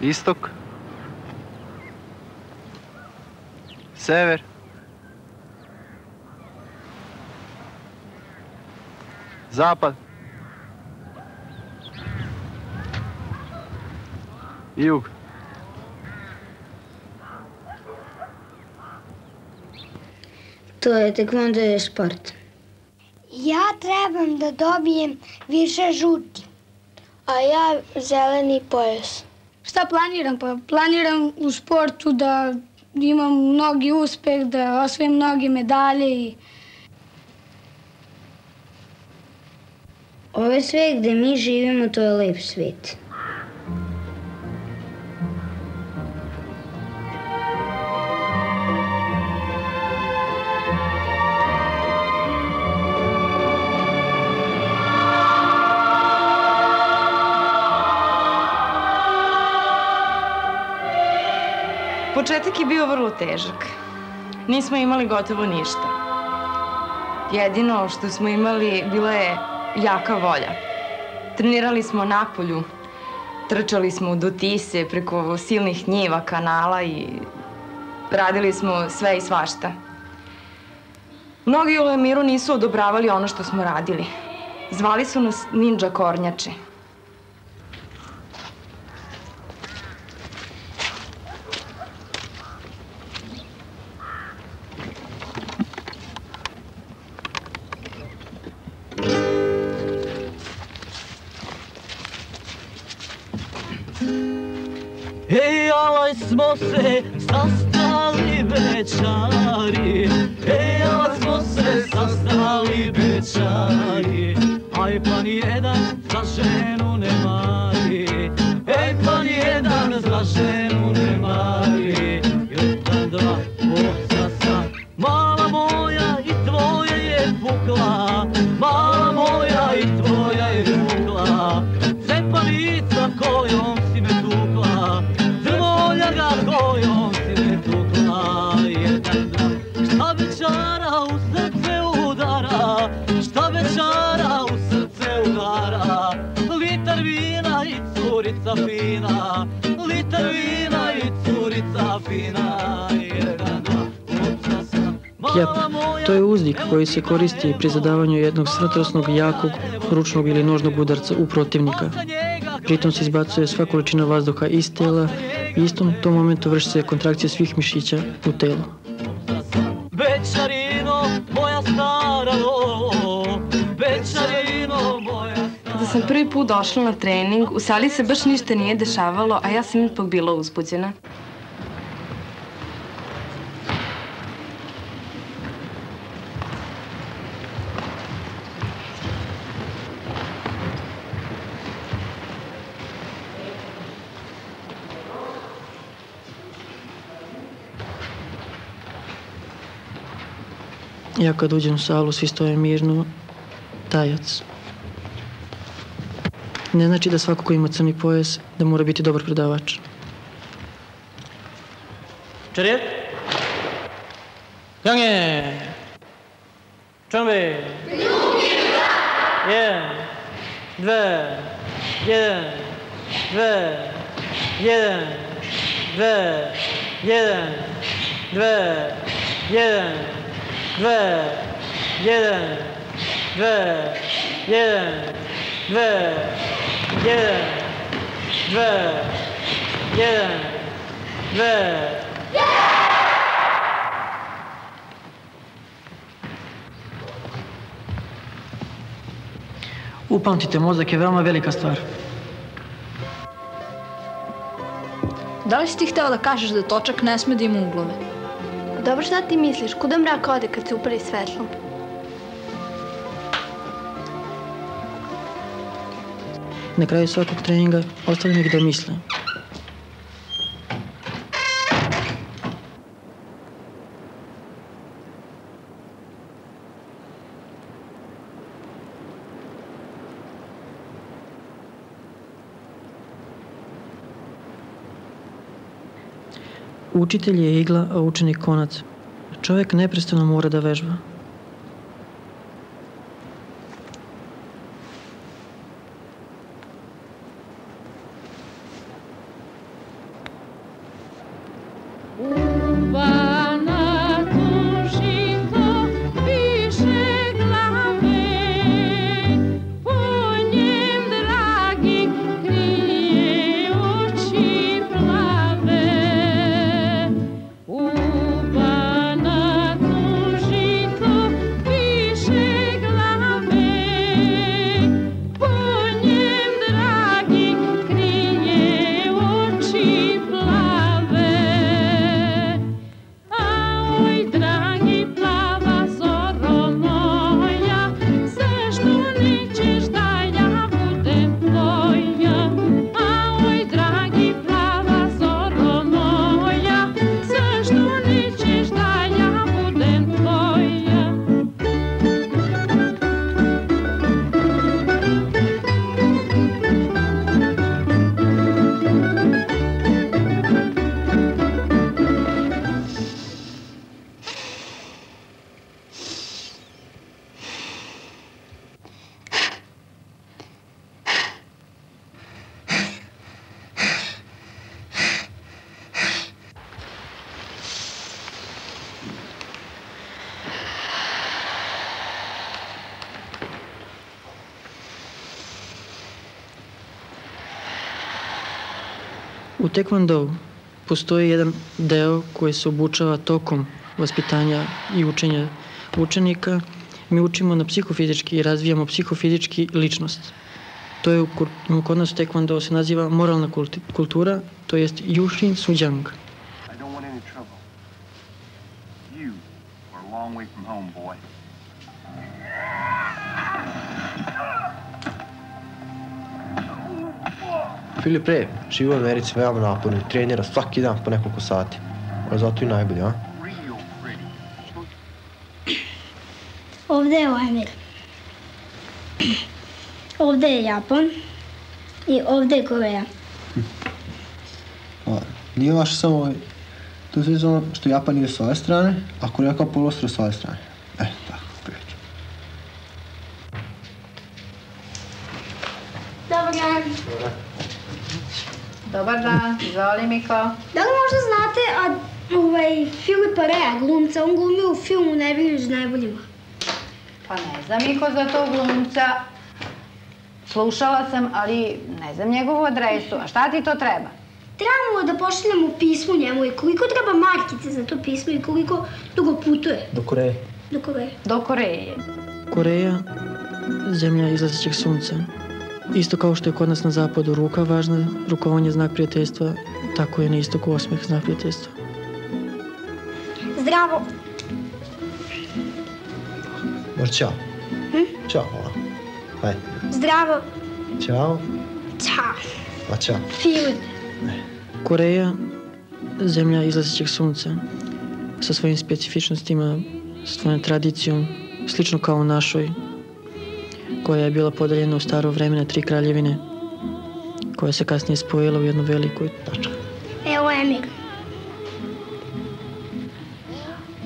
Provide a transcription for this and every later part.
Istok. Sever. Zapad. Jug. To je tekvondo je sport. Ja trebam da dobijem više žuti. A ja zeleni pojas. Šta planiram? Pa planiram u sportu da imam mnogi uspeh, da osvojim mnoge medalje i Ovo sve gde mi živimo, to je lep svet. Početak je bio vrlo težak. Nismo imali gotovo ništa. Jedino što smo imali bila je jaka volja. Trenirali smo na polju, trčali smo do Tise preko silnih njiva, kanala i radili smo sve i svašta. Mnogi u Lemiru nisu odobravali ono što smo radili. Zvali su nas ninja kornjače. Smo se sastali večari Ej, alaj smo se sastali večari Aj, pa nijedan za ženu Litar vina i curica fina Kjep, to je uzdik koji se koristi pri zadavanju jednog smrtosnog, jakog, ručnog ili nožnog udarca u protivnika. Pritom se izbacuje sva količina vazduha iz tela i istom tom momentu vrši se kontrakcija svih mišića u telu. Sam prvi put došla na trening, u sali se baš ništa nije dešavalo, a ja sam ipak bila uzbuđena. Ja kad uđem u salu, svi stoje mirno, tajac. Ne znači da svako ko ima crni pojas, da mora biti dobar predavač. Čerijet? Gange! Čombe! Jedan, dve, jedan, dve, jedan, dve, jedan, dve, jedan, dve, jedan, dve, jedan, dve, jedan, dve, jedan, dve, Upamtite, mozak je veoma velika stvar. Da li si ti hteo da kažeš da točak ne sme da ima uglove? Dobro, šta ti misliš? Kuda mrak ode kad se upali svetlo? Na kraju svakog treninga ostavim ih da misle. Učitelj je igla, a učenik konac. Čovjek neprestano mora da vežba. U tekvandou postoji jedan deo koji se obučava tokom vaspitanja i učenja učenika. Mi učimo na psihofizički i razvijamo psihofizički ličnost. To je kod nas u tekvando se naziva moralna kultura, to jest Yushin Sujang. Filip Re, živi u Americi veoma naporno i trenira svaki dan po nekoliko sati. On je zato i najbolji, a? Ovde je Emir. Ovde je Japan. I ovde je Koreja. A, nije vaš samo ovaj... To je ono što Japan ide s ove strane, a Koreja kao poluostrvo s ove strane. E, tako, prilike. Dobar dan. Dobar dan, izvoli Miko. Da li možda znate a, ovaj, Filipa Rea, glumca, on glumi u filmu Najbolji među najboljima. Pa ne znam Miko za tog glumca. Slušala sam, ali ne znam njegovu adresu. A šta ti to treba? Trebamo da pošaljemo pismo njemu i koliko treba markice za to pismo i koliko dugo putuje Do Koreje. do Koreje. Do Koreje. Koreja, zemlja izlazećeg sunca. Isto kao što je kod nas na zapadu ruka važna, rukovanje znak prijateljstva, tako je na istoku osmeh znak prijateljstva. Zdravo. Može čao. Hm? Ćao, hvala. Hajde. Zdravo. Ćao. Ćao. Pa čao. Filip. Koreja, zemlja izlazećeg sunca, sa svojim specifičnostima, svojom tradicijom, slično kao u našoj, koja je bila podeljena u staro vreme na tri kraljevine, koja se kasnije spojila u jednu veliku. Tačka. Evo Emir.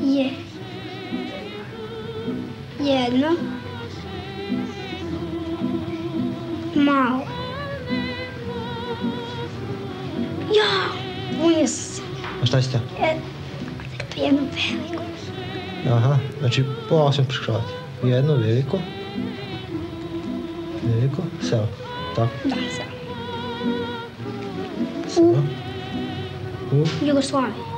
Je. Jedno. Malo. Ja, unio sam se. A šta ste? E, jedno veliko. Aha, znači polako ćemo priškravati. Jedno veliko. Veliko, selo. Tako? Da, sad. Selo. U. Jugoslaviji.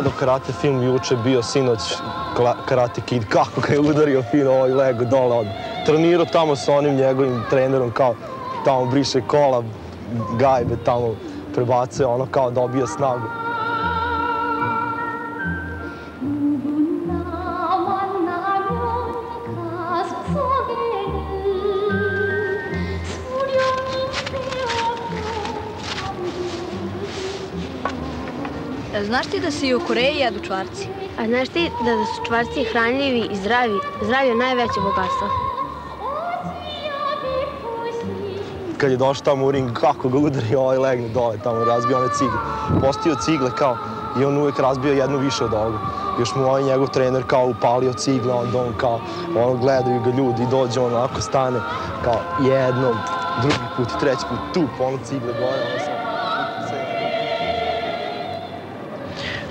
Gledao karate film juče, bio sinoć Karate Kid, kako ga je udario fino ovaj lego dole od. Trenirao tamo sa onim njegovim trenerom kao tamo briše kola, gajbe tamo prebacuje ono kao dobija snagu. Znaš ti da se i u Koreji jedu čvarci? A znaš ti da su čvarci hranljivi i zdravi? Zdravi je najveće bogatstvo. Kad je došao tamo u ring, kako ga udari, ovaj legne dole, tamo razbio one cigle. Postio cigle kao, i on uvek razbio jednu više od ovoga. Još mu ovaj njegov trener kao upalio cigle, onda on kao, ono gledaju ga ljudi, dođe on onako stane, kao jednom, drugi put, treći put, tu, ono cigle gore, ono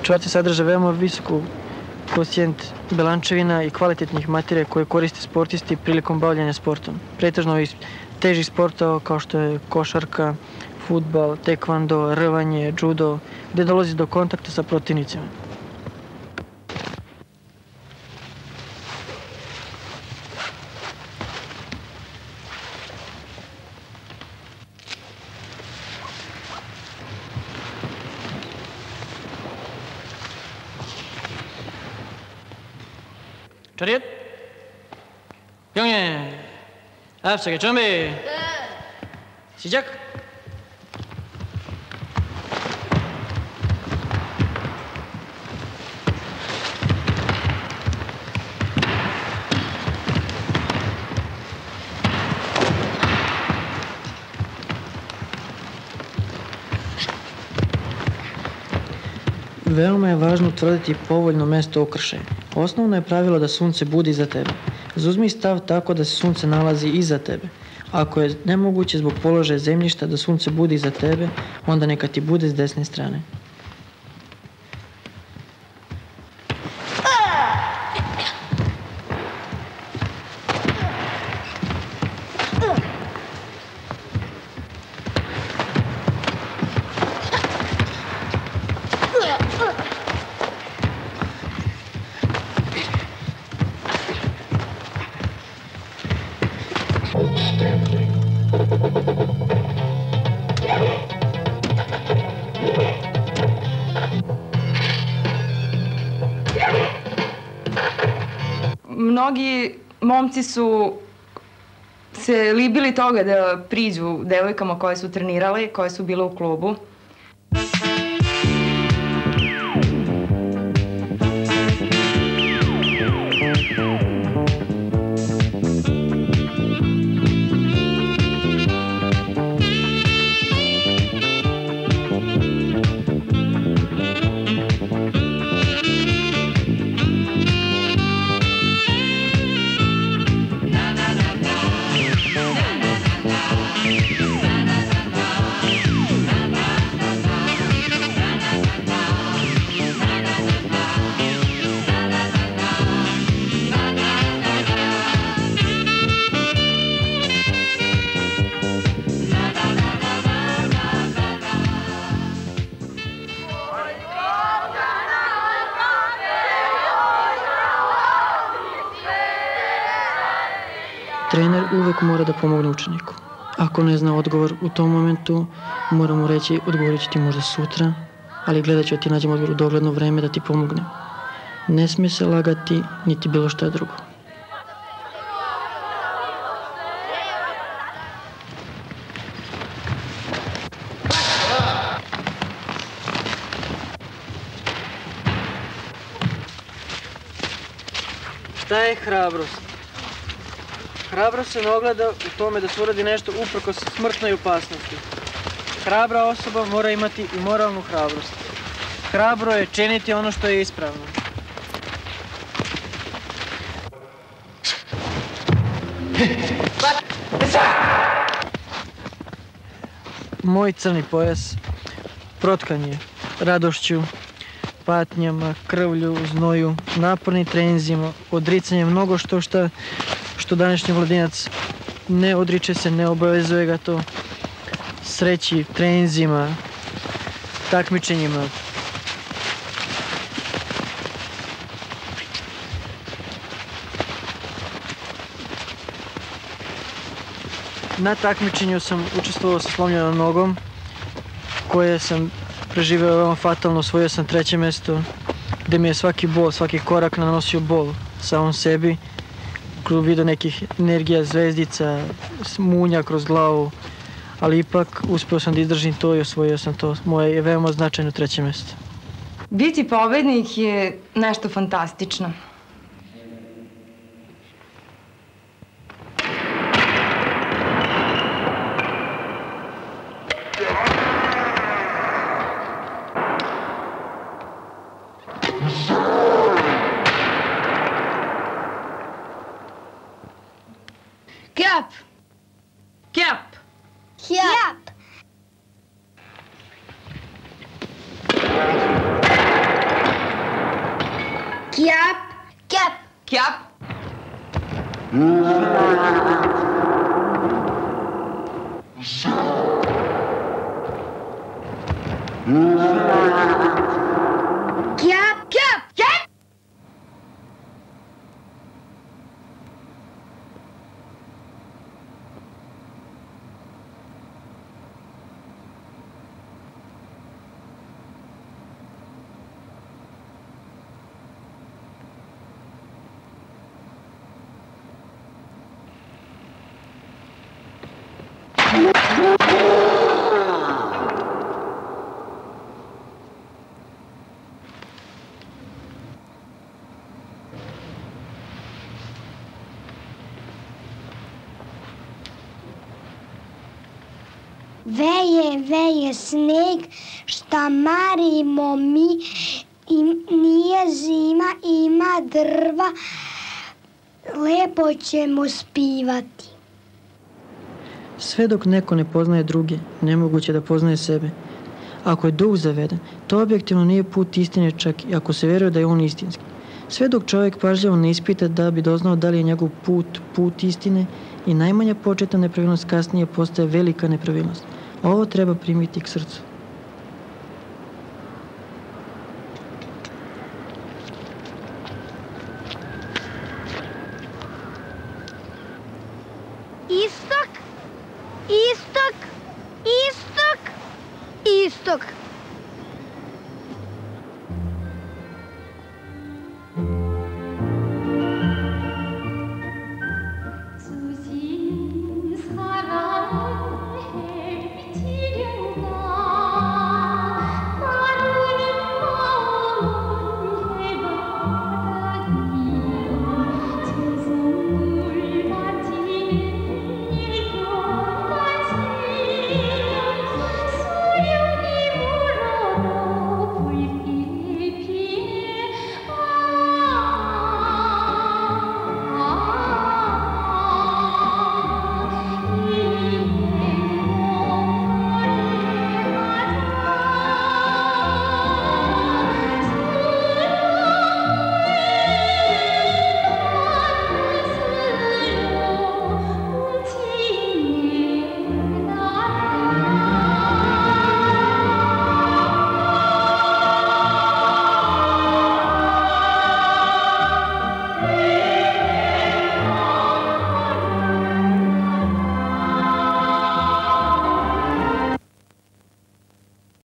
Čvarci sadrže veoma visoku kocijent belančevina i kvalitetnih materija koje koriste sportisti prilikom bavljanja sportom. Pretežno iz težih sportova kao što je košarka, futbal, tekvando, rvanje, judo, gde dolazi do kontakta sa protivnicima. 차렷! 병행! 앞서게 준비! 시작! Veoma je važno utvrditi povoljno mesto okršaja. Osnovno je pravilo da sunce budi iza tebe. Zauzmi stav tako da se sunce nalazi iza tebe. Ako je nemoguće zbog položaja zemljišta da sunce budi iza tebe, onda neka ti bude s desne strane. Mnogi momci su se libili toga da priđu devojkama koje su trenirale, koje su bile u klubu. Trener uvek mora da pomogne učeniku. Ako ne zna odgovor u tom momentu, mora mu reći odgovorit ću ti možda sutra, ali gledat ću da ti nađem odgovor u dogledno vreme da ti pomognem. Ne smije se lagati, niti bilo šta drugo. Šta je hrabrost? Hrabrost se ne ogleda u tome da se uradi nešto uprkos smrtnoj opasnosti. Hrabra osoba mora imati i moralnu hrabrost. Hrabro je činiti ono što je ispravno. Moj crni pojas protkan je radošću, patnjama, krvlju, znoju, napornim trenzima, odricanjem mnogo što šta što današnji mladinac ne odriče se, ne obavezuje ga to sreći, trenzima, takmičenjima. Na takmičenju sam učestvovao sa slomljenom nogom, koje sam preživeo veoma fatalno, osvojio sam treće mesto, gde mi je svaki bol, svaki korak nanosio bol samom sebi kroz vidu nekih energija zvezdica, munja kroz glavu, ali ipak uspeo sam da izdržim to i osvojio sam to. Moje je veoma značajno treće mesto. Biti pobednik je nešto fantastično. Chiap. Chiap. Chiap. Chiap. Veje, sneg, šta marimo mi, i nije zima, ima drva, lepo ćemo spivati. Sve dok neko ne poznaje druge, nemoguće da poznaje sebe. Ako je duh zaveden, to objektivno nije put istine čak i ako se veruje da je on istinski. Sve dok čovjek pažljivo ne ispita da bi doznao da li je njegov put put istine i najmanja početna nepravilnost kasnije postaje velika nepravilnost. Ovo treba primiti k srcu.